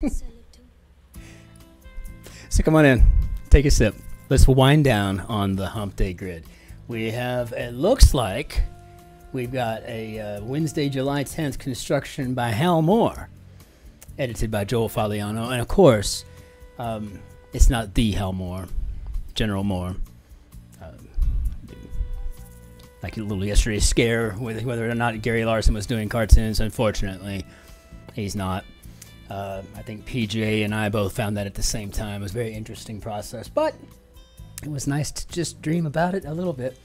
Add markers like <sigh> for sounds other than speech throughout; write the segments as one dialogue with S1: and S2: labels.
S1: <laughs> So come on in, take a sip. Let's wind down on the hump day grid. We have, it looks like we've got a uh, Wednesday, July 10th construction by Hal Moore, edited by Joel Fagliano. And of course, um, it's not the Hal Moore, General Moore. Um, like a little yesterday's scare whether or not Gary Larson was doing cartoons. Unfortunately, he's not. Uh, I think PJ and I both found that at the same time. It was a very interesting process, but it was nice to just dream about it a little bit.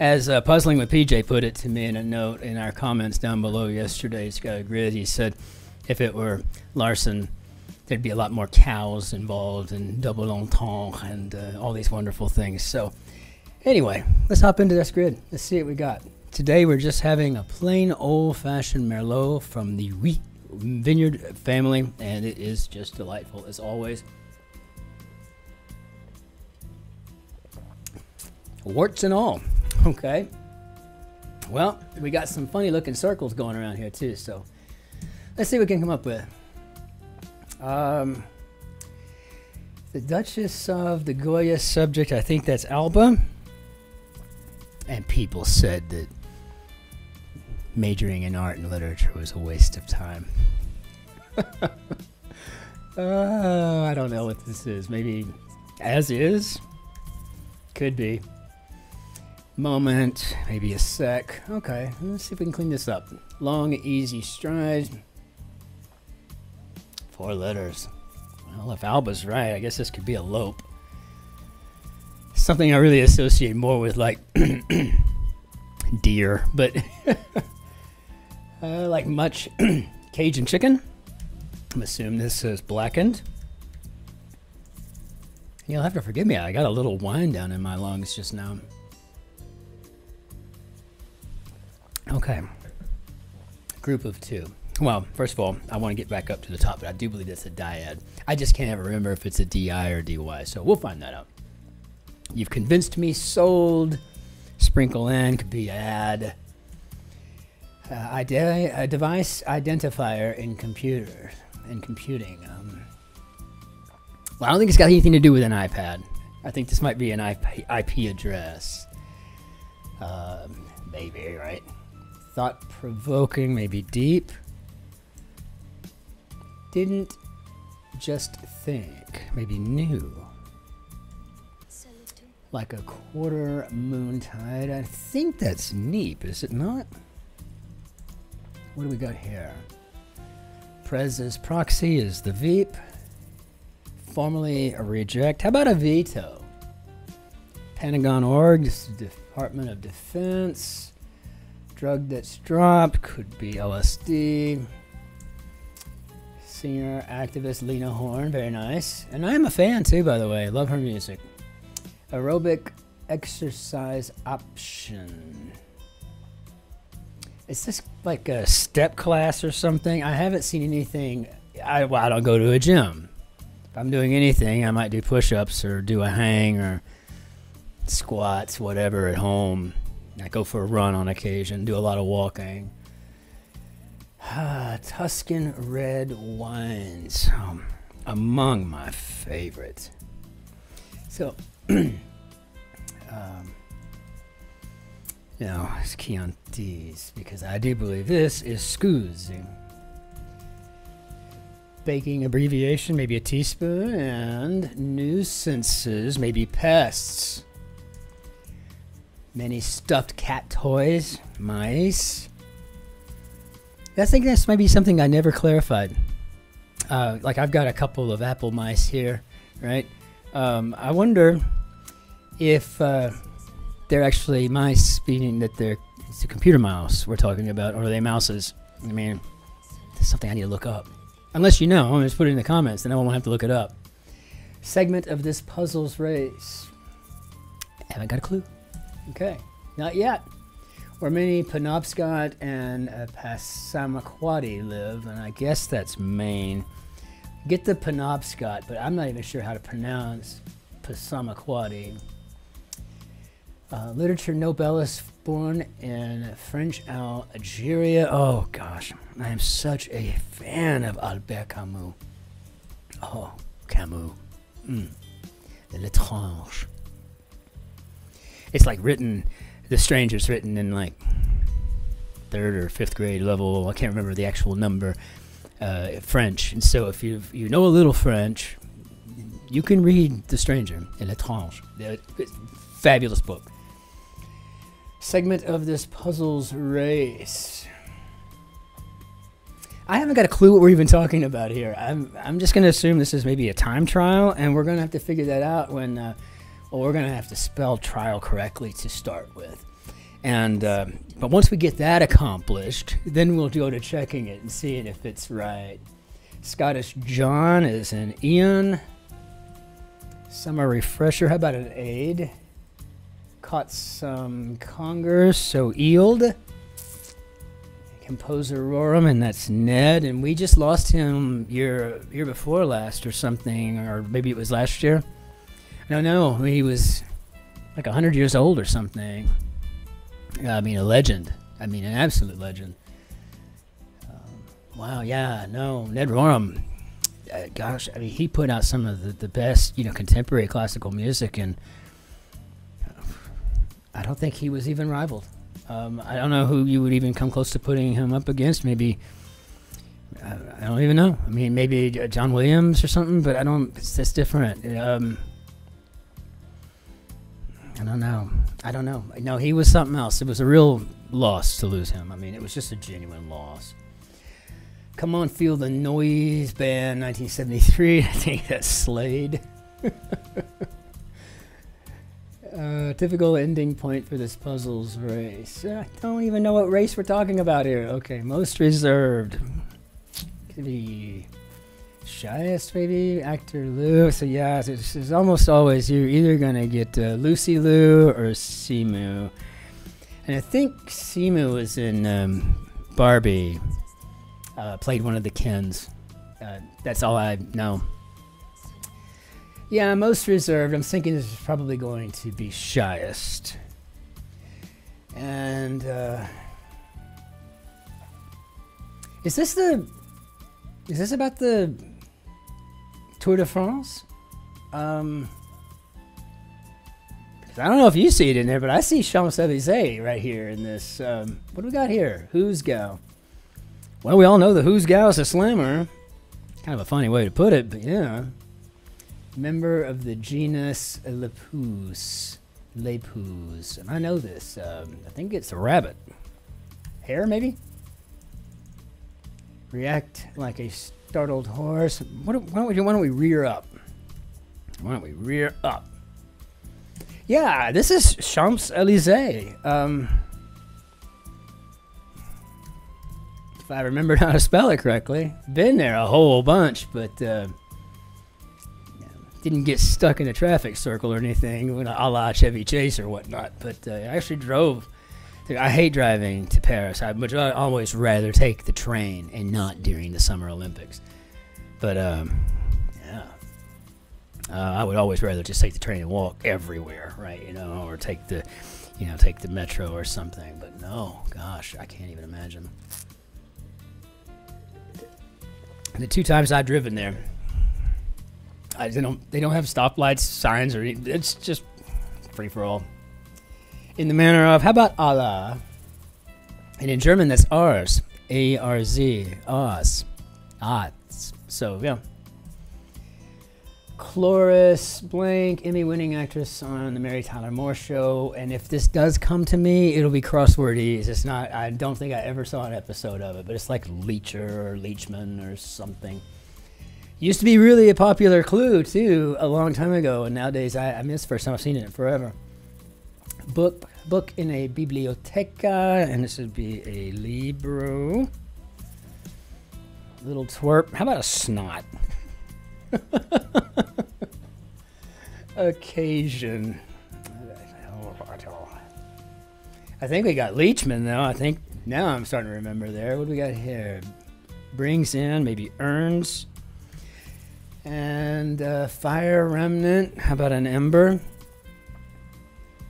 S1: As uh, Puzzling with PJ put it to me in a note in our comments down below yesterday, he's got a grid. He said if it were Larson, there'd be a lot more cows involved and double entendre and uh, all these wonderful things. So, anyway, let's hop into this grid. Let's see what we got. Today we're just having a plain old fashioned Merlot from the Wheat Vineyard family, and it is just delightful as always. Warts and all. Okay. Well, we got some funny looking circles going around here too, so let's see what we can come up with. Um, the Duchess of the Goya subject, I think that's Alba. And people said that majoring in art and literature was a waste of time. <laughs> uh, I don't know what this is. Maybe as is? Could be. Moment, maybe a sec. Okay, let's see if we can clean this up. Long, easy stride. Four letters. Well, if Alba's right, I guess this could be a lope. Something I really associate more with like <clears throat> deer, but <laughs> uh, like much <clears throat> Cajun chicken. I'm assuming this is blackened. You'll have to forgive me. I got a little wine down in my lungs just now. Okay. Group of two. Well, first of all, I want to get back up to the top, but I do believe it's a dyad. I just can't ever remember if it's a DI or DY, so we'll find that out. You've convinced me. Sold. Sprinkle in could be add. Uh, a device identifier in computer in computing. Um, well, I don't think it's got anything to do with an iPad. I think this might be an IP, IP address. Um, maybe right. Thought provoking, maybe deep. Didn't just think, maybe new. Like a quarter moon tide. I think that's neep, is it not? What do we got here? Prez's proxy is the Veep. Formally a reject. How about a veto? Pentagon org, Department of Defense. Drug that's dropped could be LSD. Senior activist Lena Horne, very nice. And I'm a fan too, by the way. Love her music. Aerobic exercise option. Is this like a step class or something? I haven't seen anything. I, well, I don't go to a gym. If I'm doing anything, I might do push ups or do a hang or squats, whatever at home. I go for a run on occasion, do a lot of walking. Ah, <sighs> Tuscan red wines, um, among my favorites. So, <clears throat> um, know, it's Chiantis because I do believe this is scusi. Baking abbreviation, maybe a teaspoon, and nuisances, maybe pests. Many stuffed cat toys, mice. I think this might be something I never clarified. Uh, like I've got a couple of apple mice here, right? Um, I wonder if uh, they're actually mice, meaning that they're it's a computer mouse we're talking about, or are they mouses? I mean, that's something I need to look up. Unless you know, I'm just put it in the comments, and I won't have to look it up. Segment of this puzzle's race. Haven't got a clue. Okay, not yet. Where many Penobscot and uh, Passamaquoddy live, and I guess that's Maine. Get the Penobscot, but I'm not even sure how to pronounce Passamaquoddy. Uh, literature Nobelist born in French Algeria. Oh gosh, I am such a fan of Albert Camus. Oh, Camus. Mm. L'étrange. It's like written, The Stranger's written in like third or fifth grade level. I can't remember the actual number. Uh, French. And so if you you know a little French, you can read The Stranger L'étrange. Fabulous book. Segment of this puzzles race. I haven't got a clue what we're even talking about here. I'm I'm just gonna assume this is maybe a time trial, and we're gonna have to figure that out when. Uh, well, we're gonna have to spell trial correctly to start with, and uh, but once we get that accomplished, then we'll go to checking it and seeing if it's right. Scottish John is an Ian. Summer refresher. How about an aid? Caught some congers, so Eeld. Composer Rorem, and that's Ned. And we just lost him year year before last or something, or maybe it was last year. No, no, he was like hundred years old or something. I mean, a legend. I mean, an absolute legend. Um, wow, yeah, no, Ned Rorem. Uh, gosh, I mean, he put out some of the, the best, you know, contemporary classical music, and I don't think he was even rivaled. Um, I don't know who you would even come close to putting him up against. Maybe I, I don't even know. I mean, maybe John Williams or something, but I don't. It's, just different. Um, I don't know. I don't know. No, he was something else. It was a real loss to lose him. I mean, it was just a genuine loss. Come on, feel the noise band, 1973. <laughs> I think that's Slade. <laughs> Uh, typical ending point for this puzzles race. I don't even know what race we're talking about here. Okay, most reserved. Could be shyest, maybe actor Liu. So yeah, it's, it's almost always you're either gonna get uh, Lucy Liu or Simu. And I think Simu was in um, Barbie. Uh, played one of the Kens. Uh, that's all I know. Yeah, most reserved. I'm thinking this is probably going to be shyest. And uh, is this the? Is this about the Tour de France? Um, I don't know if you see it in there, but I see Champs Elysees right here in this. Um, what do we got here? Hoosegow. Well, we all know the hoosegow is a slammer. Kind of a funny way to put it, but yeah member of the genus Lepus. Lepus. And I know this. Um, I think it's a rabbit. Hare, maybe? React like a startled horse. What, why, don't we, why don't we rear up? Why don't we rear up? Yeah, this is Champs Elysees. Um, if I remembered <laughs> how to spell it correctly, been there a whole bunch, but. Uh, didn't get stuck in a traffic circle or anything, a la Chevy Chase or whatnot. But uh, I actually drove. I hate driving to Paris. I would always rather take the train and not during the Summer Olympics. But um, yeah, uh, I would always rather just take the train and walk everywhere, right? You know, or take the, you know, take the metro or something. But no, gosh, I can't even imagine. The two times I've driven there, I, they don't they don't have stoplights, signs, or it's just free for all. In the manner of how about Allah? And in German, that's ours, A R Z, ours, odds. So yeah. Cloris Blank, Emmy winning actress on the Mary Tyler Moore Show. And if this does come to me, it'll be crosswordies. It's not, I don't think I ever saw an episode of it, but it's like Leecher or Leachman or something. Used to be really a popular clue too a long time ago, and nowadays I, I miss first time I've seen it forever. Book book in a biblioteca, and this would be a libro. Little twerp. How about a snot? <laughs> Occasion. I think we got Leachman though. I think now I'm starting to remember there. What do we got here? Brings in maybe earns. And uh, Fire Remnant. How about an Ember?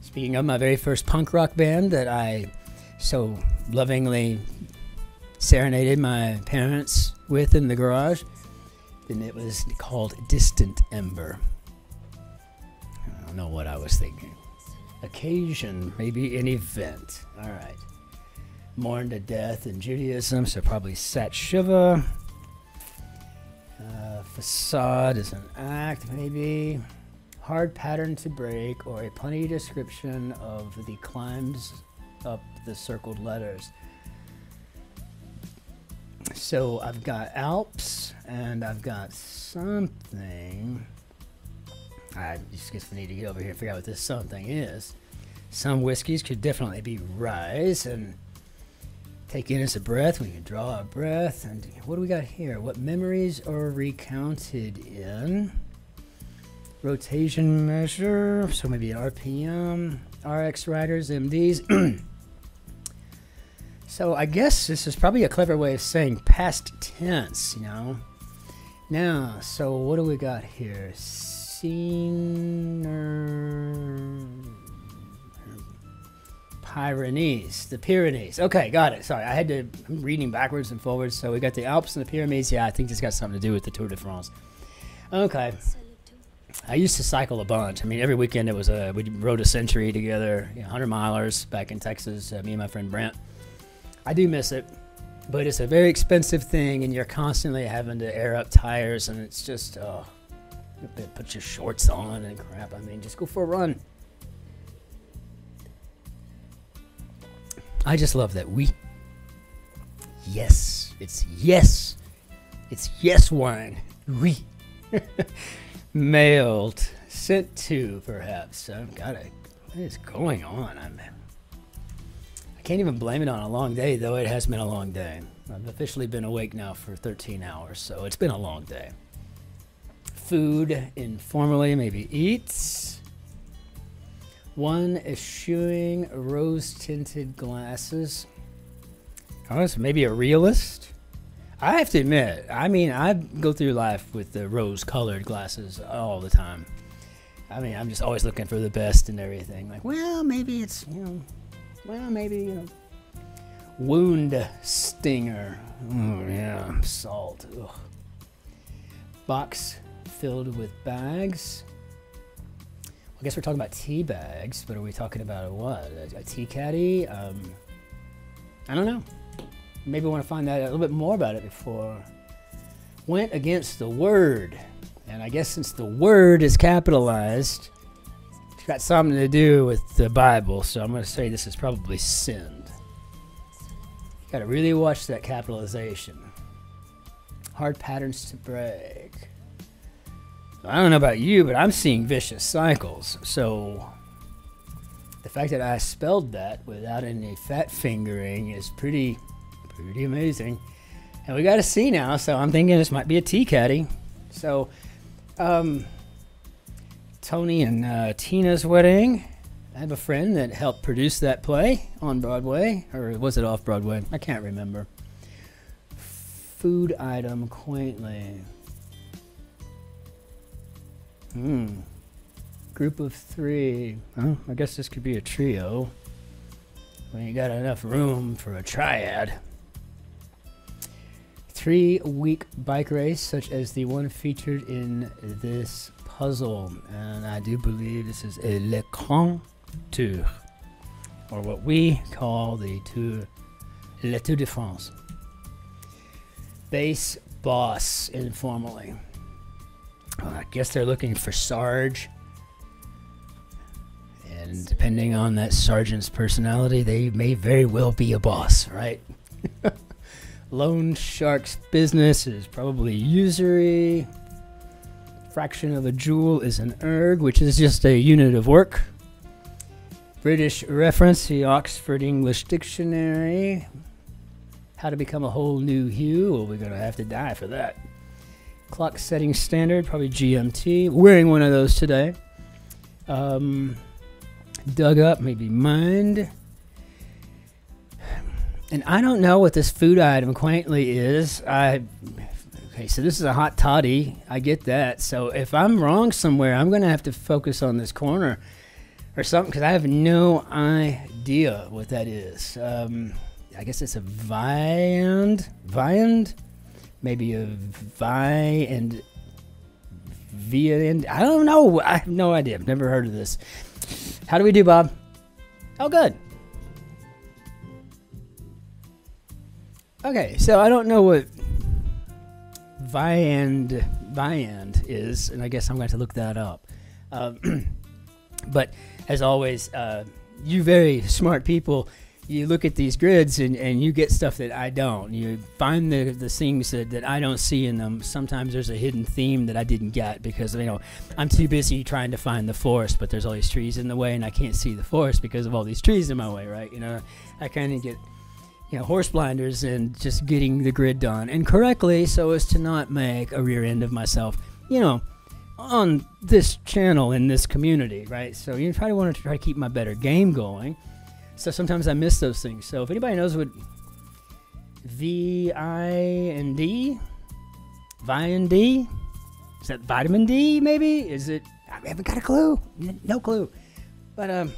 S1: Speaking of my very first punk rock band that I so lovingly serenaded my parents with in the garage. Then it was called Distant Ember. I don't know what I was thinking. Occasion, maybe an event. All right. Mourn to death in Judaism, so probably Sat Shiva. Facade is an act, maybe. Hard pattern to break, or a punny description of the climbs up the circled letters. So I've got Alps and I've got something. I just guess we need to get over here and figure out what this something is. Some whiskeys could definitely be rise and take in as a breath. We can draw a breath. And what do we got here? What memories are recounted in? Rotation measure. So maybe RPM, RX riders, MDs. <clears throat> So I guess this is probably a clever way of saying past tense, you know. Now, so what do we got here? Scener... Pyrenees, the Pyrenees. Okay, got it. Sorry, I had to. I'm reading backwards and forwards. So we got the Alps and the Pyrenees. Yeah, I think this got something to do with the Tour de France. Okay. I used to cycle a bunch. I mean, every weekend it was a we rode a century together, you know, 100 milers back in Texas. Uh, me and my friend Brent. I do miss it, but it's a very expensive thing, and you're constantly having to air up tires, and it's just, oh, put your shorts on and crap. I mean, just go for a run. I just love that we. Yes, it's yes, it's yes wine. We <laughs> mailed, sent to, perhaps. I've got it. What is going on? I'm I can't even blame it on a long day, though it has been a long day. I've officially been awake now for 13 hours, so it's been a long day. Food, informally, maybe eats. One eschewing rose tinted glasses. Oh, so maybe a realist? I have to admit, I mean, I go through life with the rose colored glasses all the time. I mean, I'm just always looking for the best and everything. Like, well, maybe it's, you know, well, maybe, you know, wound stinger. Oh, yeah, salt. Ugh. Box filled with bags. I guess we're talking about tea bags, but are we talking about what? A, a tea caddy? Um, I don't know. Maybe I want to find out a little bit more about it before. Went against the word. And I guess since the word is capitalized, it's got something to do with the Bible, so I'm going to say this is probably sinned. Got to really watch that capitalization. Hard patterns to break. I don't know about you, but I'm seeing vicious cycles. So the fact that I spelled that without any fat fingering is pretty, pretty amazing. And we got a C now, so I'm thinking this might be a T caddy. So, um, Tony and uh, Tina's wedding. I have a friend that helped produce that play on Broadway, or was it off Broadway? I can't remember. Food item quaintly. Hmm. Group of three. Well, I guess this could be a trio. We ain't got enough room for a triad. Three week bike race, such as the one featured in this puzzle, and I do believe this is a Le Grand Tour, or what we call the Tour, Le Tour de France. Base boss, informally. Well, I guess they're looking for Sarge. And depending on that sergeant's personality, they may very well be a boss, right? <laughs> Loan Shark's business is probably usury fraction of a joule is an erg, which is just a unit of work. British reference, the Oxford English Dictionary. How to become a whole new hue? Well, we're going to have to die for that. Clock setting standard, probably GMT. Wearing one of those today. Um, dug up, maybe mind. And I don't know what this food item quaintly is. I Okay, so this is a hot toddy. I get that. So if I'm wrong somewhere, I'm going to have to focus on this corner or something because I have no idea what that is. Um, I guess it's a viand, viand, maybe a Vi and Via and I don't know. I have no idea. I've never heard of this. How do we do, Bob? Oh, good. Okay, so I don't know what Viand Viand is, and I guess I'm going to look that up. Um, <clears throat> but as always, uh, you very smart people, you look at these grids and, and you get stuff that I don't. You find the, the things that, that I don't see in them. Sometimes there's a hidden theme that I didn't get because, you know, I'm too busy trying to find the forest, but there's all these trees in the way and I can't see the forest because of all these trees in my way, right? You know, I kind of get you know, horse blinders and just getting the grid done and correctly so as to not make a rear end of myself, you know, on this channel in this community, right? So you try to want to try to keep my better game going. So sometimes I miss those things. So if anybody knows what V I and D, and D, is that vitamin D maybe? Is it? I haven't got a clue. No clue. But um,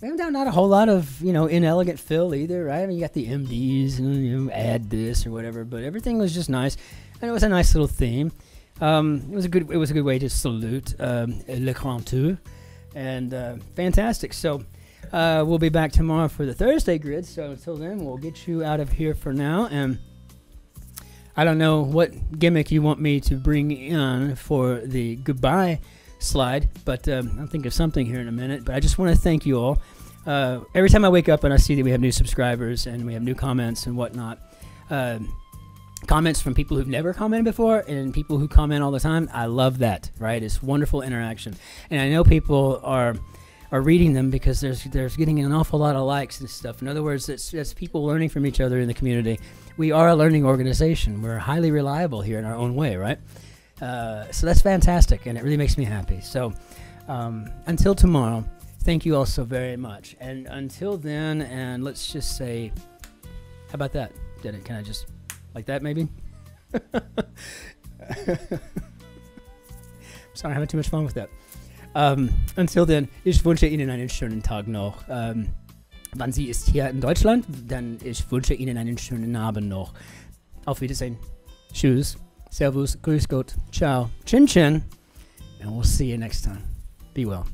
S1: we haven't done not a whole lot of you know inelegant fill either, right? I mean, you got the MDs and you know, add this or whatever, but everything was just nice, and it was a nice little theme. Um, it was a good it was a good way to salute um, Le Grand Tour, and uh, fantastic. So uh, we'll be back tomorrow for the Thursday grid. So until then, we'll get you out of here for now, and I don't know what gimmick you want me to bring in for the goodbye slide, but um, I'll think of something here in a minute. But I just want to thank you all. Uh, every time I wake up and I see that we have new subscribers and we have new comments and whatnot, uh, comments from people who've never commented before and people who comment all the time, I love that. Right? It's wonderful interaction, and I know people are are reading them because there's there's getting an awful lot of likes and stuff. In other words, it's, it's people learning from each other in the community. We are a learning organization. We're highly reliable here in our own way, right? Uh, so that's fantastic, and it really makes me happy. So um, until tomorrow, thank you all so very much. And until then, and let's just say, how about that? Did it? Can I just like that maybe? <laughs> Sorry, I'm having too much fun with that. Um, until then, ich wünsche Ihnen einen schönen Tag noch. Ähm, wann Sie ist hier in Deutschland, dann ich wünsche Ihnen einen schönen Abend noch. Auf Wiedersehen. Tschüss. Servus. Grüß Gott. Ciao. Chin chin. And we'll see you next time. Be well.